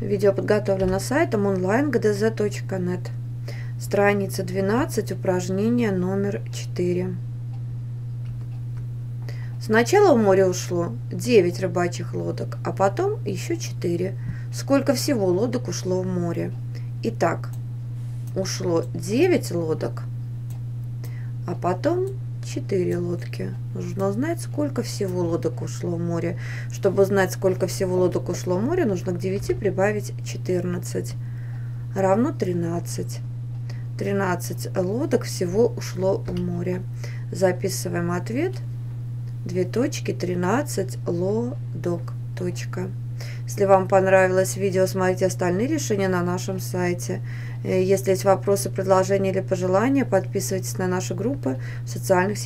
Видео подготовлено сайтом online.gdz.net. Страница 12, упражнение номер 4. Сначала в море ушло 9 рыбачьих лодок, а потом еще 4. Сколько всего лодок ушло в море? Итак, ушло 9 лодок, а потом 4 лодки. Нужно узнать, сколько всего лодок ушло в море. Чтобы узнать, сколько всего лодок ушло в море, нужно к 9 прибавить 14. Равно 13. 13 лодок всего ушло в море. Записываем ответ. Две точки, 13 лодок. Точка. Если вам понравилось видео, смотрите остальные решения на нашем сайте. Э, если есть вопросы, предложения или пожелания, подписывайтесь на наши группы в социальных сетях.